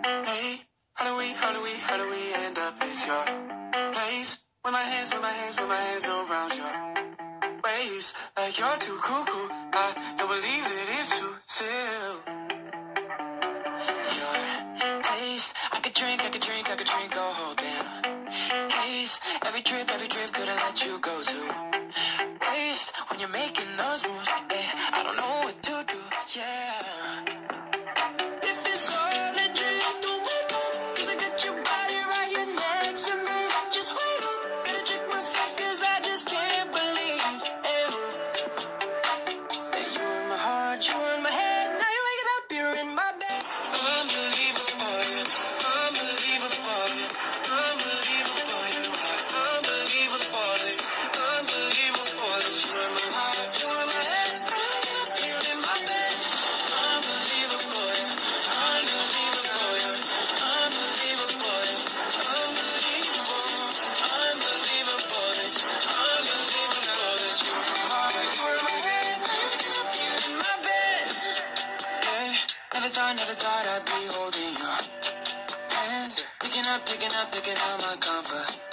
Hey, how do we, how do we, how do we end up at your place? With my hands, with my hands, with my hands around your waist. Like you're too cuckoo. I don't believe that it's true till your taste. I could drink, I could drink, I could drink a whole damn case. Every trip, every trip could have let you go to waste when you're making those moves. Never thought, never thought I'd be holding your hand. Picking up, picking up, picking up my comfort.